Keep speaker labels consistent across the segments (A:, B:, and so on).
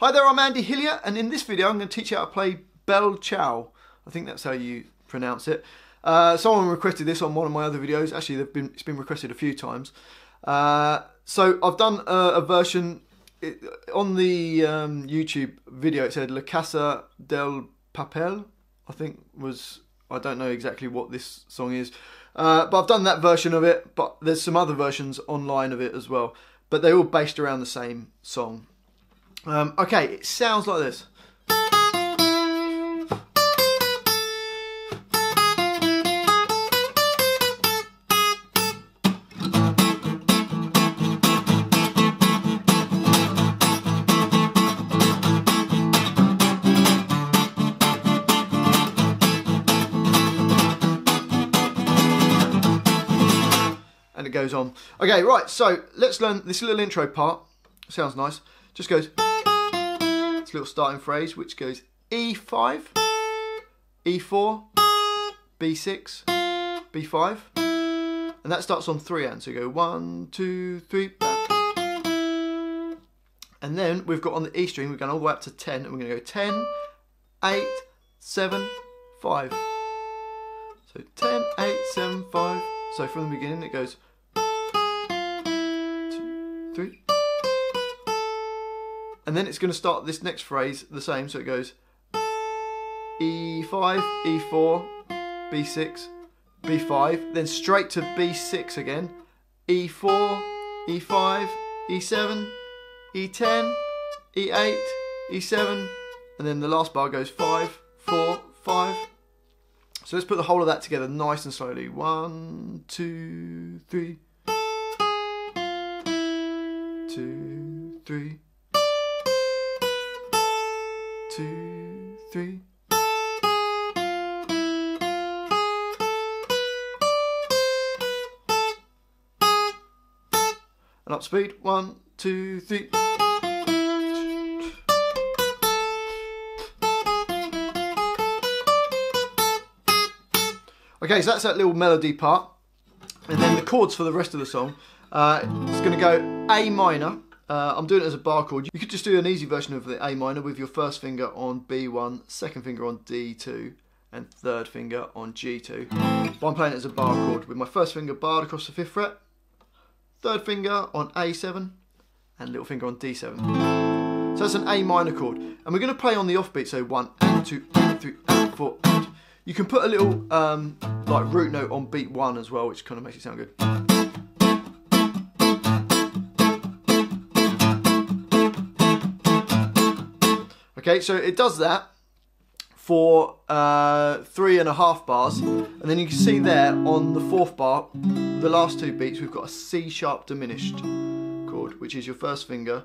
A: Hi there, I'm Andy Hillier, and in this video I'm going to teach you how to play Bella Ciao. I think that's how you pronounce it. Uh, someone requested this on one of my other videos. Actually, been, it's been requested a few times. Uh, so I've done a, a version it, on the um, YouTube video. It said La Casa del Papel. I think was I don't know exactly what this song is, uh, but I've done that version of it. But there's some other versions online of it as well. But they're all based around the same song. Um, okay, it sounds like this. and it goes on. Okay, right, so let's learn this little intro part. Sounds nice. Just goes, little starting phrase, which goes E5, E4, B6, B5. And that starts on three hands. So you go one, two, three, and then we've got on the E string, we're going all the way up to 10, and we're going to go 10, 8, 7, 5. So 10, 8, 7, 5. So from the beginning it goes two, three. And then it's going to start this next phrase the same. So it goes E5, E4, B6, B5. Then straight to B6 again. E4, E5, E7, E10, E8, E7. And then the last bar goes 5, 4, 5. So let's put the whole of that together nice and slowly. One, two, three. Two, three. Two, three. And up speed. One, two, three. Okay, so that's that little melody part. And then the chords for the rest of the song. Uh, it's going to go A minor. Uh, I'm doing it as a bar chord. You could just do an easy version of the A minor with your first finger on B1, second finger on D2, and third finger on G2. But I'm playing it as a bar chord with my first finger barred across the fifth fret, third finger on A7, and little finger on D7. So that's an A minor chord. And we're going to play on the offbeat, so one, and two, and three, and four, and you can put a little um, like root note on beat one as well, which kind of makes it sound good. Okay, so it does that for uh, three and a half bars, and then you can see there on the fourth bar, the last two beats, we've got a C sharp diminished chord, which is your first finger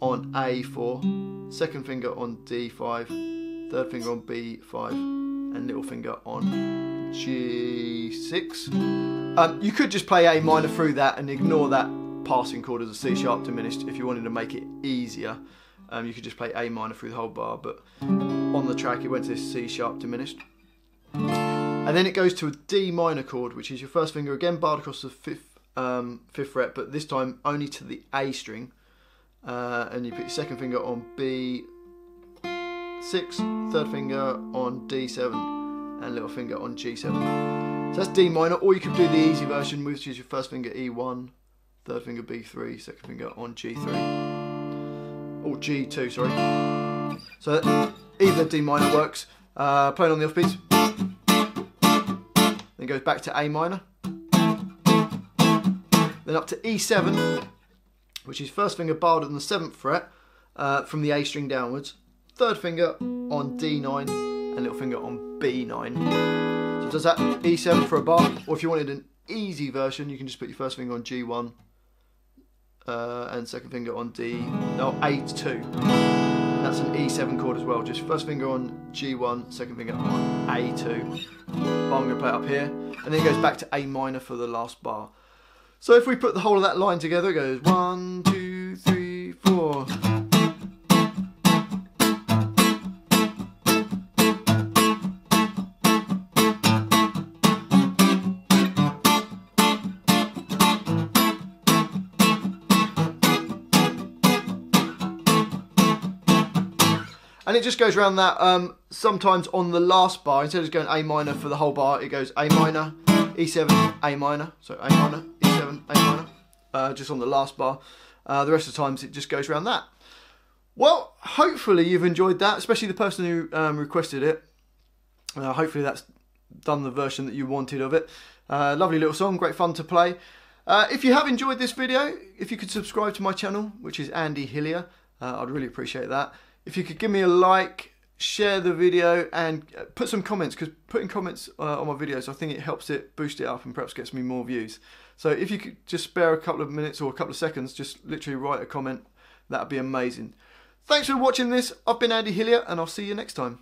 A: on A4, second finger on D5, third finger on B5, and little finger on G6. Um, you could just play A minor through that and ignore that passing chord as a C sharp diminished if you wanted to make it easier. Um, you could just play A minor through the whole bar, but on the track it went to this C sharp diminished. And then it goes to a D minor chord, which is your first finger again barred across the fifth, um, fifth fret, but this time only to the A string. Uh, and you put your second finger on B6, third finger on D7, and little finger on G7. So that's D minor, or you could do the easy version, which is your first finger E1, third finger B3, second finger on G3 or G2, sorry. So either D minor works. Uh, playing on the offbeats. Then goes back to A minor. Then up to E7, which is first finger barred on the seventh fret uh, from the A string downwards. Third finger on D9 and little finger on B9. So does that E7 for a bar, or if you wanted an easy version, you can just put your first finger on G1 uh, and second finger on D, no, A2. That's an E7 chord as well, just first finger on G1, second finger on A2. But I'm going to play it up here, and then it goes back to A minor for the last bar. So if we put the whole of that line together, it goes one, two, and it just goes around that. Um, sometimes on the last bar, instead of going A minor for the whole bar, it goes A minor, E7, A minor, so A minor, E7, A minor, uh, just on the last bar. Uh, the rest of the times it just goes around that. Well, hopefully you've enjoyed that, especially the person who um, requested it. Uh, hopefully that's done the version that you wanted of it. Uh, lovely little song, great fun to play. Uh, if you have enjoyed this video, if you could subscribe to my channel, which is Andy Hillier, uh, I'd really appreciate that. If you could give me a like, share the video, and uh, put some comments, because putting comments uh, on my videos, I think it helps it boost it up and perhaps gets me more views. So if you could just spare a couple of minutes or a couple of seconds, just literally write a comment, that'd be amazing. Thanks for watching this. I've been Andy Hillier, and I'll see you next time.